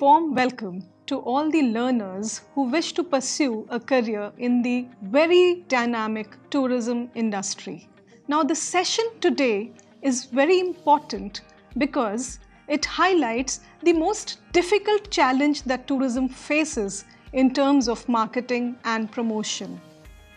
warm welcome to all the learners who wish to pursue a career in the very dynamic tourism industry. Now, the session today is very important because it highlights the most difficult challenge that tourism faces in terms of marketing and promotion.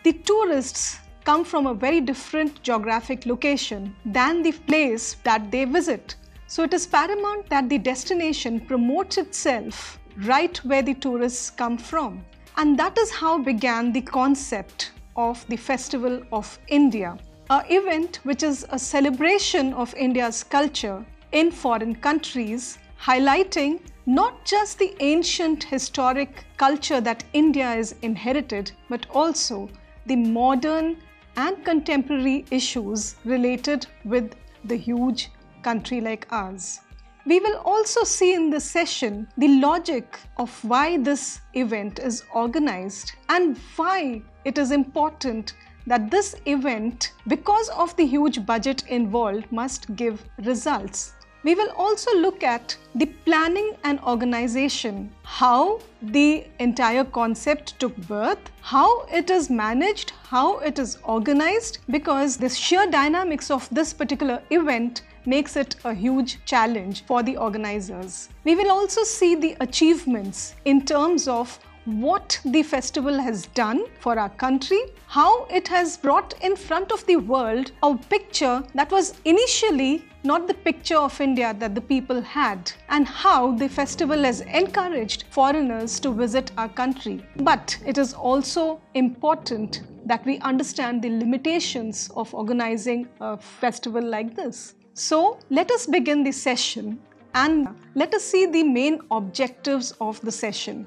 The tourists come from a very different geographic location than the place that they visit. So it is paramount that the destination promotes itself right where the tourists come from. And that is how began the concept of the Festival of India, an event which is a celebration of India's culture in foreign countries, highlighting not just the ancient historic culture that India has inherited, but also the modern and contemporary issues related with the huge country like ours. We will also see in this session the logic of why this event is organized and why it is important that this event, because of the huge budget involved, must give results. We will also look at the planning and organization, how the entire concept took birth, how it is managed, how it is organized, because the sheer dynamics of this particular event makes it a huge challenge for the organizers. We will also see the achievements in terms of what the festival has done for our country, how it has brought in front of the world a picture that was initially not the picture of India that the people had, and how the festival has encouraged foreigners to visit our country. But it is also important that we understand the limitations of organizing a festival like this. So let us begin the session and let us see the main objectives of the session.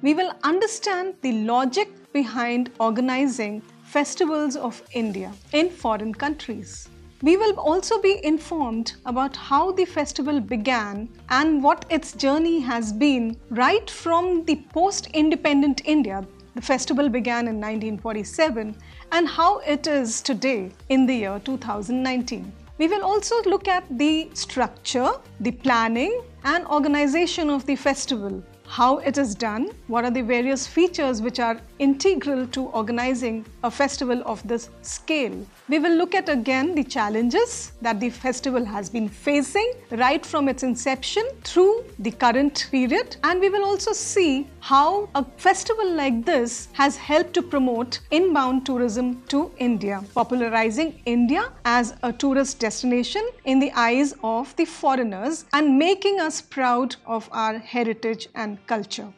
We will understand the logic behind organizing festivals of India in foreign countries. We will also be informed about how the festival began and what its journey has been right from the post independent India. The festival began in 1947 and how it is today in the year 2019. We will also look at the structure, the planning and organization of the festival how it is done, what are the various features which are integral to organizing a festival of this scale. We will look at again the challenges that the festival has been facing right from its inception through the current period and we will also see how a festival like this has helped to promote inbound tourism to India, popularizing India as a tourist destination in the eyes of the foreigners and making us proud of our heritage and culture.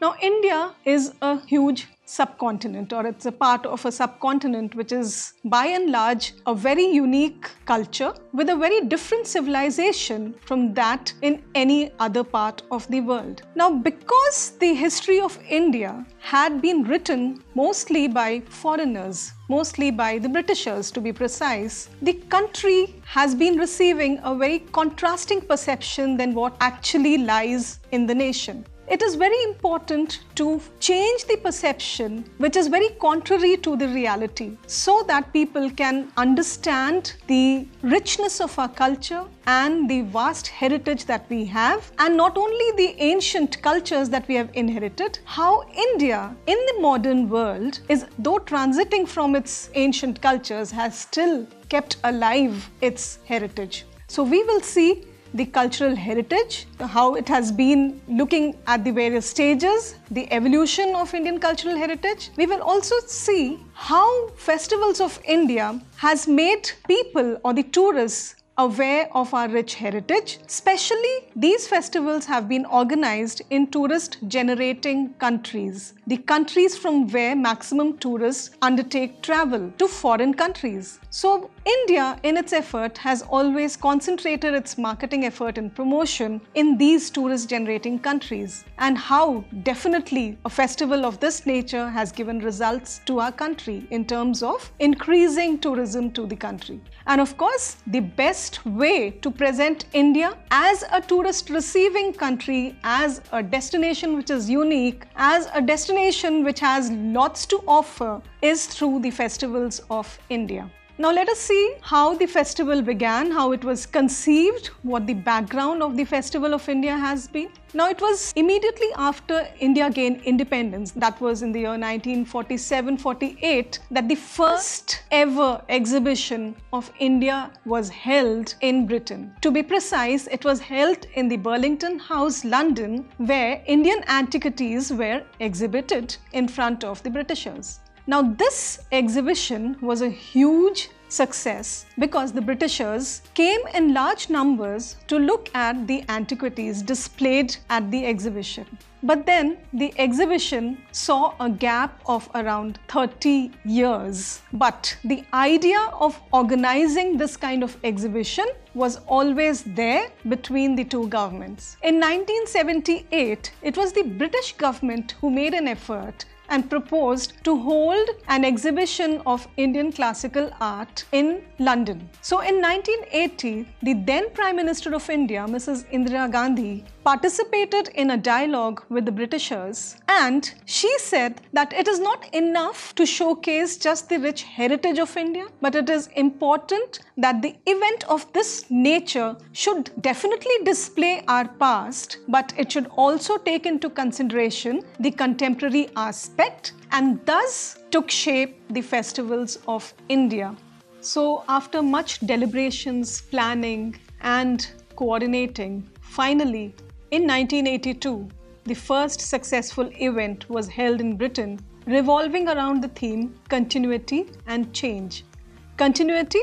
Now, India is a huge subcontinent or it's a part of a subcontinent which is by and large a very unique culture with a very different civilization from that in any other part of the world. Now because the history of India had been written mostly by foreigners, mostly by the Britishers to be precise, the country has been receiving a very contrasting perception than what actually lies in the nation it is very important to change the perception which is very contrary to the reality so that people can understand the richness of our culture and the vast heritage that we have and not only the ancient cultures that we have inherited. How india in the modern world is though transiting from its ancient cultures has still kept alive its heritage. So we will see the cultural heritage, how it has been looking at the various stages, the evolution of Indian cultural heritage. We will also see how festivals of India has made people or the tourists aware of our rich heritage. Especially, these festivals have been organized in tourist generating countries, the countries from where maximum tourists undertake travel to foreign countries. So, India, in its effort, has always concentrated its marketing effort and promotion in these tourist generating countries, and how definitely a festival of this nature has given results to our country in terms of increasing tourism to the country. And of course, the best way to present India as a tourist receiving country, as a destination which is unique, as a destination which has lots to offer, is through the festivals of India. Now let us see how the festival began, how it was conceived, what the background of the Festival of India has been. Now it was immediately after India gained independence, that was in the year 1947-48, that the first ever exhibition of India was held in Britain. To be precise, it was held in the Burlington House, London, where Indian antiquities were exhibited in front of the Britishers. Now, this exhibition was a huge success because the Britishers came in large numbers to look at the antiquities displayed at the exhibition. But then the exhibition saw a gap of around 30 years. But the idea of organizing this kind of exhibition was always there between the two governments. In 1978, it was the British government who made an effort and proposed to hold an exhibition of Indian classical art in London. So in 1980, the then Prime Minister of India, Mrs. Indira Gandhi, participated in a dialogue with the Britishers and she said that it is not enough to showcase just the rich heritage of India, but it is important that the event of this nature should definitely display our past, but it should also take into consideration the contemporary aspect and thus took shape the festivals of India. So after much deliberations, planning and coordinating, finally in 1982, the first successful event was held in Britain revolving around the theme continuity and change. Continuity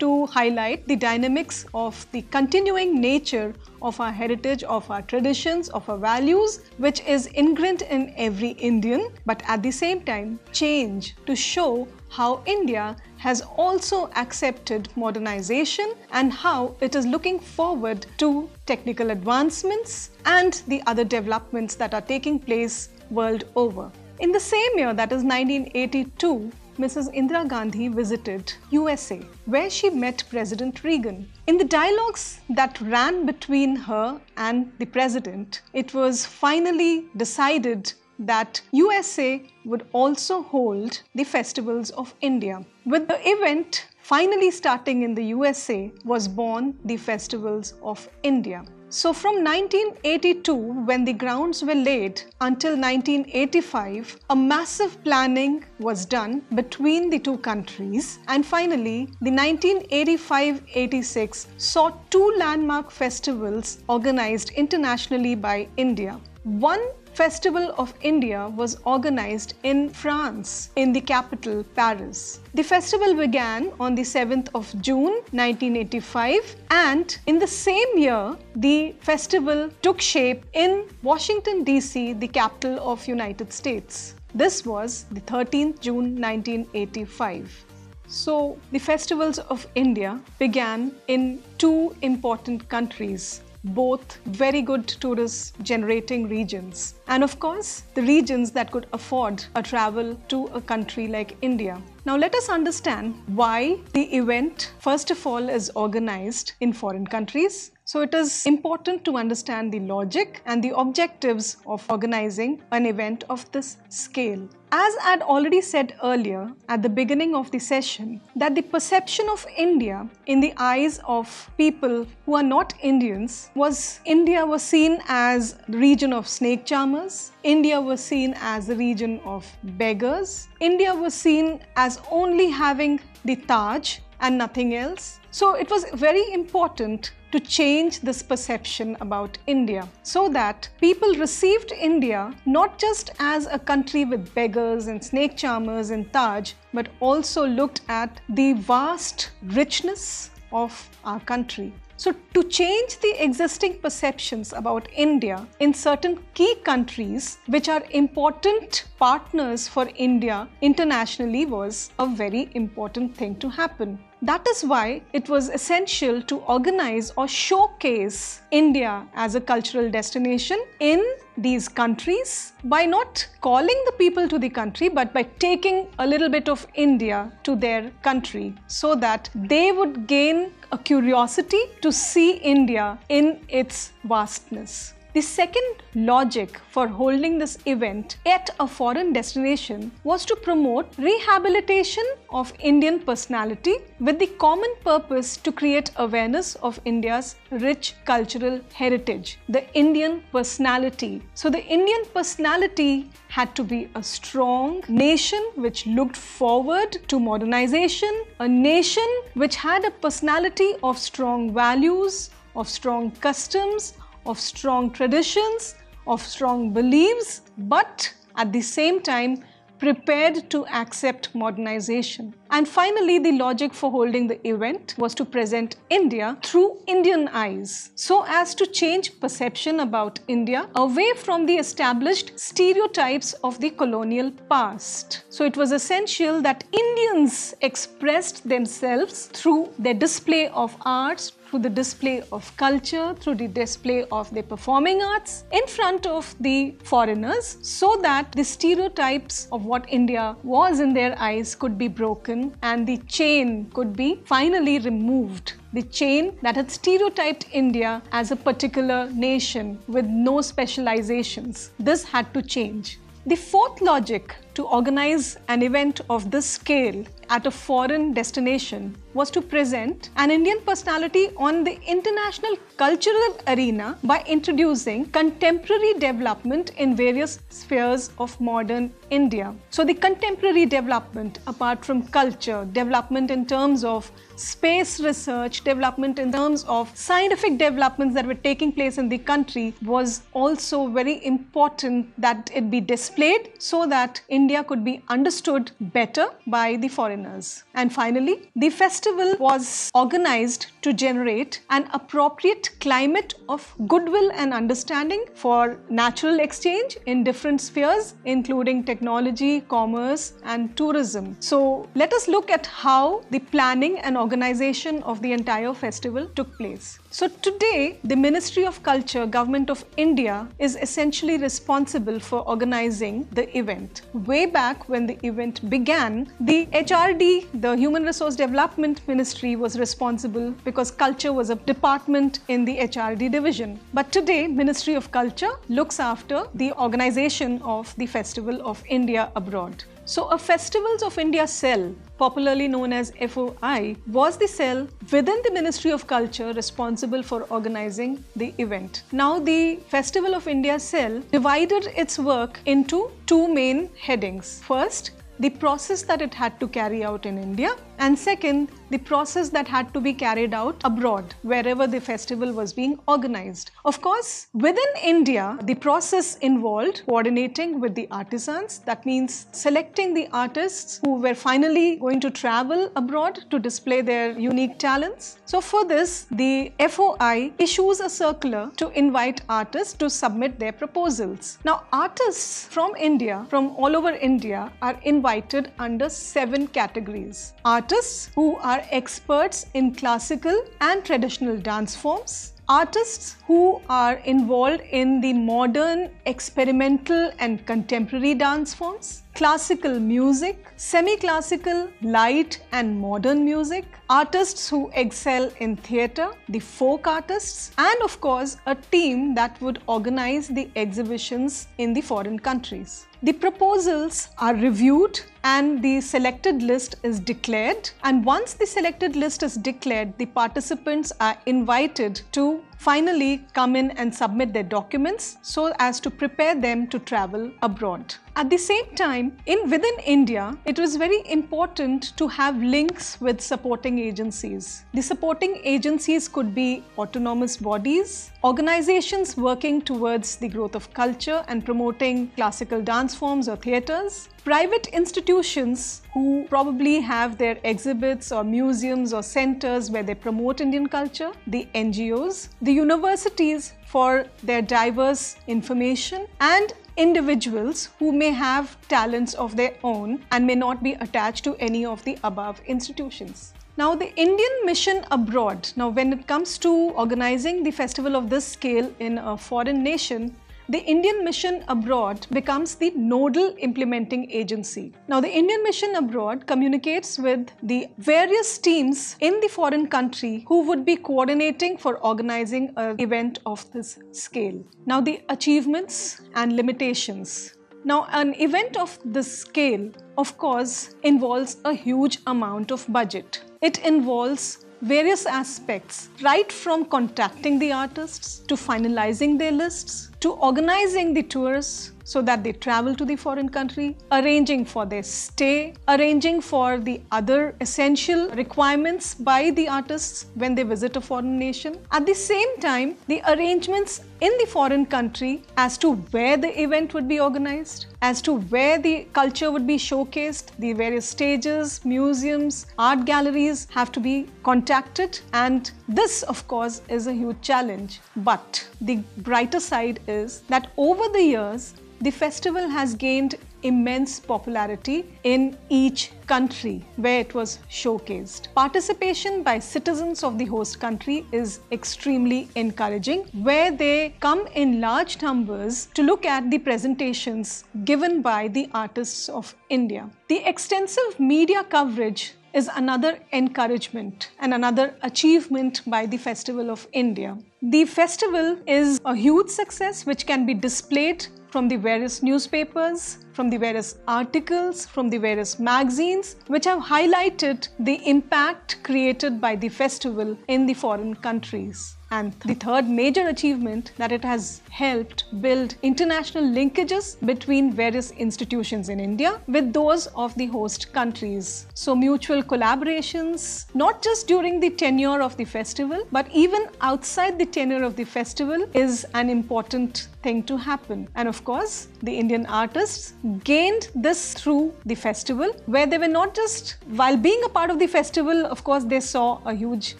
to highlight the dynamics of the continuing nature of our heritage, of our traditions, of our values, which is ingrained in every Indian, but at the same time, change to show how India has also accepted modernization and how it is looking forward to technical advancements and the other developments that are taking place world over. In the same year, that is 1982, Mrs. Indira Gandhi visited USA, where she met President Reagan. In the dialogues that ran between her and the president, it was finally decided that USA would also hold the festivals of India. With the event finally starting in the USA was born the festivals of India. So from 1982 when the grounds were laid until 1985 a massive planning was done between the two countries and finally the 1985-86 saw two landmark festivals organized internationally by India. One Festival of India was organized in France, in the capital Paris. The festival began on the 7th of June 1985 and in the same year the festival took shape in Washington DC, the capital of United States. This was the 13th June 1985. So, the festivals of India began in two important countries both very good tourist generating regions and of course the regions that could afford a travel to a country like India. Now let us understand why the event first of all is organized in foreign countries. So it is important to understand the logic and the objectives of organizing an event of this scale. As I had already said earlier at the beginning of the session, that the perception of India in the eyes of people who are not Indians was India was seen as the region of snake charmers, India was seen as the region of beggars, India was seen as only having the Taj and nothing else. So it was very important to change this perception about India so that people received India not just as a country with beggars and snake charmers and Taj, but also looked at the vast richness of our country. So, to change the existing perceptions about India in certain key countries, which are important partners for India internationally, was a very important thing to happen. That is why it was essential to organize or showcase India as a cultural destination in these countries by not calling the people to the country but by taking a little bit of India to their country so that they would gain a curiosity to see India in its vastness. The second logic for holding this event at a foreign destination was to promote rehabilitation of Indian personality with the common purpose to create awareness of India's rich cultural heritage, the Indian personality. So, the Indian personality had to be a strong nation which looked forward to modernization, a nation which had a personality of strong values, of strong customs, of strong traditions, of strong beliefs, but at the same time prepared to accept modernization. And finally, the logic for holding the event was to present India through Indian eyes so as to change perception about India away from the established stereotypes of the colonial past. So it was essential that Indians expressed themselves through their display of arts, through the display of culture, through the display of the performing arts in front of the foreigners so that the stereotypes of what India was in their eyes could be broken and the chain could be finally removed. The chain that had stereotyped India as a particular nation with no specializations. This had to change. The fourth logic to organize an event of this scale at a foreign destination was to present an Indian personality on the international cultural arena by introducing contemporary development in various spheres of modern India. So, the contemporary development, apart from culture, development in terms of space research, development in terms of scientific developments that were taking place in the country, was also very important that it be displayed so that India could be understood better by the foreigners. And finally, the festival was organized to generate an appropriate climate of goodwill and understanding for natural exchange in different spheres, including technology, commerce, and tourism. So, let us look at how the planning and organization of the entire festival took place. So today, the Ministry of Culture, Government of India is essentially responsible for organizing the event. Way back when the event began, the HRD, the Human Resource Development Ministry was responsible because culture was a department in the HRD division. But today, Ministry of Culture looks after the organization of the Festival of India abroad. So a Festivals of India cell, popularly known as FOI, was the cell within the Ministry of Culture responsible for organizing the event. Now the Festival of India cell divided its work into two main headings. First, the process that it had to carry out in India and second, the process that had to be carried out abroad, wherever the festival was being organized. Of course, within India, the process involved coordinating with the artisans. That means selecting the artists who were finally going to travel abroad to display their unique talents. So, for this, the FOI issues a circular to invite artists to submit their proposals. Now, artists from India, from all over India, are invited under seven categories. Artists artists who are experts in classical and traditional dance forms, artists who are involved in the modern, experimental and contemporary dance forms, classical music, semi-classical, light and modern music, artists who excel in theatre, the folk artists and of course a team that would organize the exhibitions in the foreign countries. The proposals are reviewed and the selected list is declared and once the selected list is declared the participants are invited to finally come in and submit their documents so as to prepare them to travel abroad. At the same time, in within India, it was very important to have links with supporting agencies. The supporting agencies could be autonomous bodies, organizations working towards the growth of culture and promoting classical dance forms or theatres, private institutions who probably have their exhibits or museums or centers where they promote Indian culture, the NGOs, the universities for their diverse information and individuals who may have talents of their own and may not be attached to any of the above institutions. Now, the Indian mission abroad, now when it comes to organizing the festival of this scale in a foreign nation, the Indian Mission Abroad becomes the nodal implementing agency. Now, the Indian Mission Abroad communicates with the various teams in the foreign country who would be coordinating for organizing an event of this scale. Now, the achievements and limitations. Now, an event of this scale, of course, involves a huge amount of budget. It involves various aspects, right from contacting the artists to finalizing their lists to organizing the tours so that they travel to the foreign country, arranging for their stay, arranging for the other essential requirements by the artists when they visit a foreign nation. At the same time, the arrangements in the foreign country as to where the event would be organized, as to where the culture would be showcased, the various stages, museums, art galleries have to be contacted, and this, of course, is a huge challenge. But the brighter side is that over the years, the festival has gained immense popularity in each country where it was showcased. Participation by citizens of the host country is extremely encouraging, where they come in large numbers to look at the presentations given by the artists of India. The extensive media coverage is another encouragement and another achievement by the Festival of India. The festival is a huge success which can be displayed from the various newspapers, from the various articles, from the various magazines, which have highlighted the impact created by the festival in the foreign countries. And the third major achievement that it has helped build international linkages between various institutions in India with those of the host countries. So, mutual collaborations, not just during the tenure of the festival, but even outside the tenure of the festival, is an important thing to happen. And of course, the Indian artists gained this through the festival, where they were not just, while being a part of the festival, of course, they saw a huge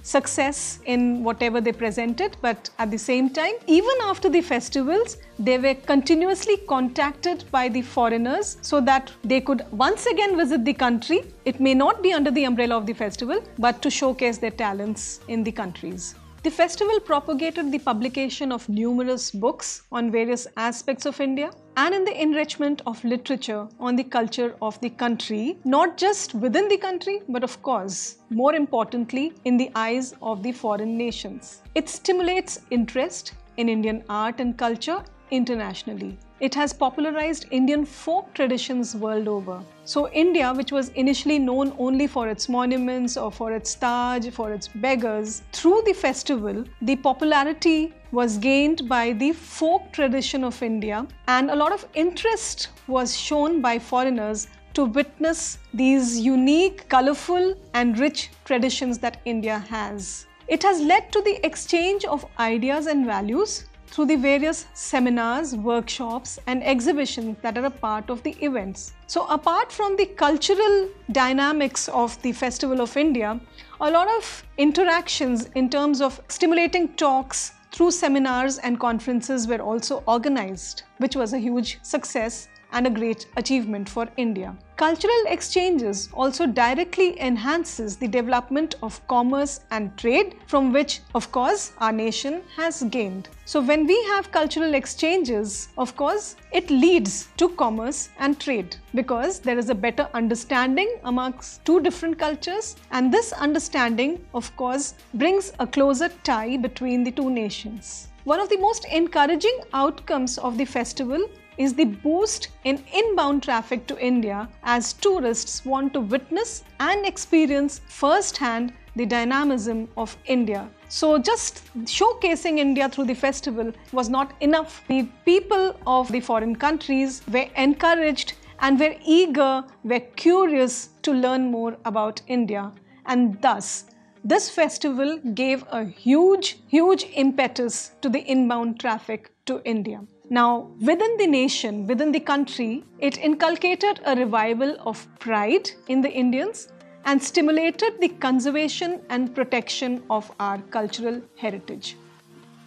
success in whatever they presented, but at the same time, even after the festivals, they were continuously contacted by the foreigners so that they could once again visit the country. It may not be under the umbrella of the festival, but to showcase their talents in the countries. The festival propagated the publication of numerous books on various aspects of India and in the enrichment of literature on the culture of the country, not just within the country, but of course, more importantly, in the eyes of the foreign nations. It stimulates interest in Indian art and culture internationally. It has popularized Indian folk traditions world over. So, India, which was initially known only for its monuments or for its Taj, for its beggars, through the festival, the popularity was gained by the folk tradition of India, and a lot of interest was shown by foreigners to witness these unique, colorful, and rich traditions that India has. It has led to the exchange of ideas and values through the various seminars, workshops, and exhibitions that are a part of the events. So, apart from the cultural dynamics of the Festival of India, a lot of interactions in terms of stimulating talks through seminars and conferences were also organized, which was a huge success and a great achievement for India. Cultural exchanges also directly enhances the development of commerce and trade from which of course our nation has gained. So when we have cultural exchanges, of course, it leads to commerce and trade because there is a better understanding amongst two different cultures and this understanding of course brings a closer tie between the two nations. One of the most encouraging outcomes of the festival is the boost in inbound traffic to India as tourists want to witness and experience firsthand the dynamism of India. So, just showcasing India through the festival was not enough. The people of the foreign countries were encouraged and were eager, were curious to learn more about India. And thus, this festival gave a huge, huge impetus to the inbound traffic to India. Now, within the nation, within the country, it inculcated a revival of pride in the Indians and stimulated the conservation and protection of our cultural heritage.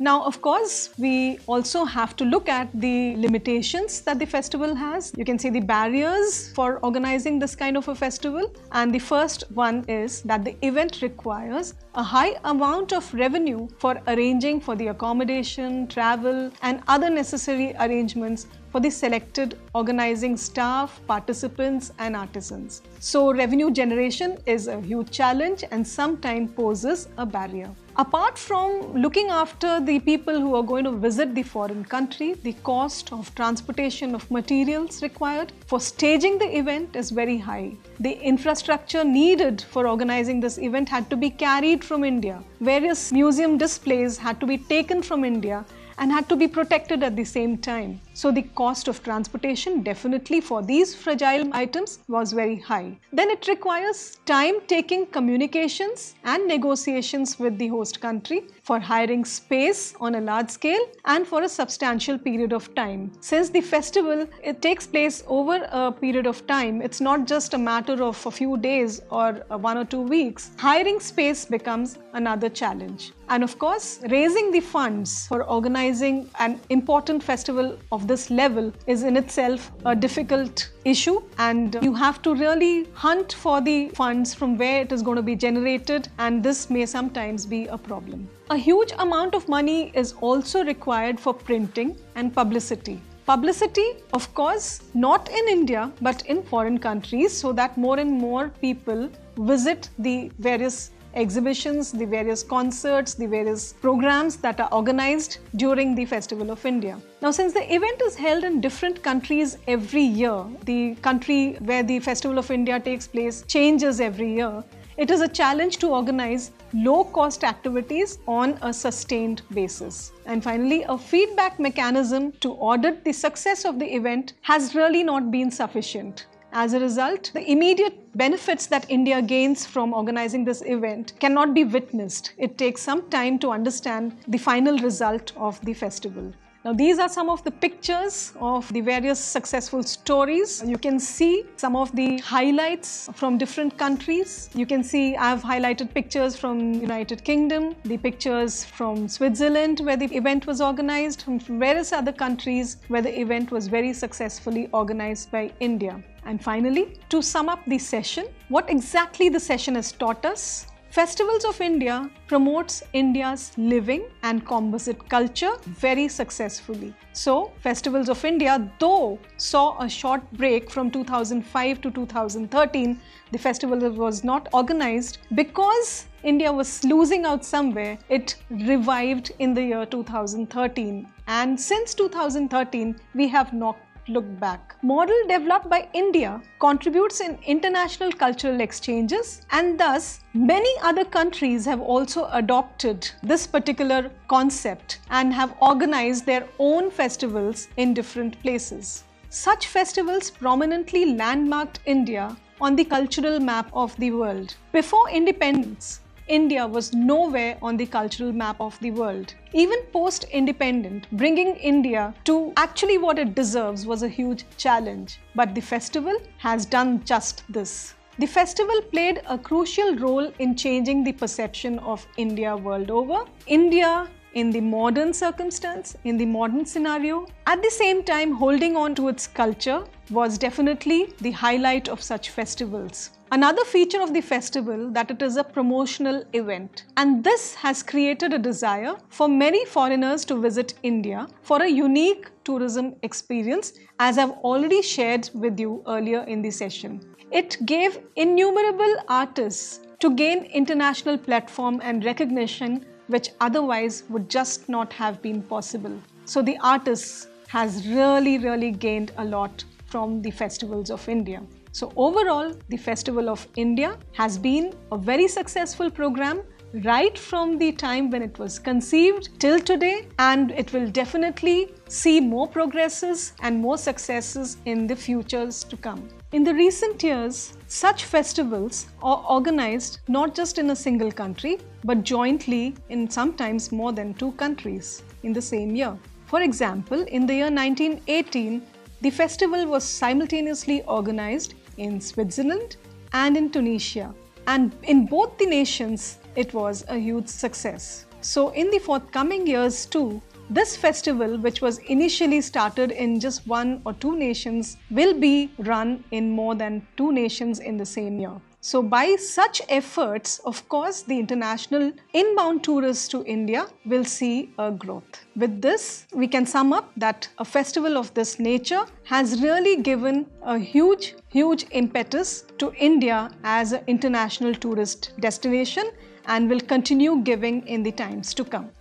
Now, of course, we also have to look at the limitations that the festival has. You can see the barriers for organizing this kind of a festival. And the first one is that the event requires a high amount of revenue for arranging for the accommodation, travel, and other necessary arrangements for the selected organizing staff, participants, and artisans. So, revenue generation is a huge challenge and sometimes poses a barrier. Apart from looking after the people who are going to visit the foreign country, the cost of transportation of materials required for staging the event is very high. The infrastructure needed for organizing this event had to be carried from India. Various museum displays had to be taken from India and had to be protected at the same time. So the cost of transportation definitely for these fragile items was very high. Then it requires time-taking communications and negotiations with the host country for hiring space on a large scale and for a substantial period of time. Since the festival it takes place over a period of time, it's not just a matter of a few days or one or two weeks. Hiring space becomes another challenge. And of course, raising the funds for organizing an important festival of this level is in itself a difficult issue and you have to really hunt for the funds from where it is going to be generated and this may sometimes be a problem. A huge amount of money is also required for printing and publicity. Publicity, of course, not in India but in foreign countries so that more and more people visit the various exhibitions, the various concerts, the various programs that are organized during the Festival of India. Now, since the event is held in different countries every year, the country where the Festival of India takes place changes every year. It is a challenge to organize low cost activities on a sustained basis. And finally, a feedback mechanism to audit the success of the event has really not been sufficient. As a result, the immediate benefits that India gains from organizing this event cannot be witnessed. It takes some time to understand the final result of the festival. Now these are some of the pictures of the various successful stories. You can see some of the highlights from different countries. You can see I've highlighted pictures from United Kingdom, the pictures from Switzerland where the event was organized, from various other countries where the event was very successfully organized by India. And finally, to sum up the session, what exactly the session has taught us? Festivals of India promotes India's living and composite culture very successfully. So, Festivals of India, though saw a short break from 2005 to 2013, the festival was not organized because India was losing out somewhere. It revived in the year 2013. And since 2013, we have not look back. Model developed by India contributes in international cultural exchanges and thus many other countries have also adopted this particular concept and have organized their own festivals in different places. Such festivals prominently landmarked India on the cultural map of the world. Before independence, India was nowhere on the cultural map of the world. Even post independent, bringing India to actually what it deserves was a huge challenge. But the festival has done just this. The festival played a crucial role in changing the perception of India world over. India in the modern circumstance, in the modern scenario. At the same time, holding on to its culture was definitely the highlight of such festivals. Another feature of the festival that it is a promotional event and this has created a desire for many foreigners to visit India for a unique tourism experience as I've already shared with you earlier in the session. It gave innumerable artists to gain international platform and recognition which otherwise would just not have been possible. So the artist has really really gained a lot from the festivals of India. So overall, the Festival of India has been a very successful program right from the time when it was conceived till today and it will definitely see more progresses and more successes in the futures to come. In the recent years, such festivals are organized not just in a single country but jointly in sometimes more than two countries in the same year. For example, in the year 1918, the festival was simultaneously organized in Switzerland and in Tunisia. And in both the nations, it was a huge success. So, in the forthcoming years, too, this festival, which was initially started in just one or two nations, will be run in more than two nations in the same year. So, by such efforts, of course, the international inbound tourists to India will see a growth. With this, we can sum up that a festival of this nature has really given a huge, huge impetus to India as an international tourist destination and will continue giving in the times to come.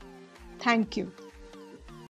Thank you.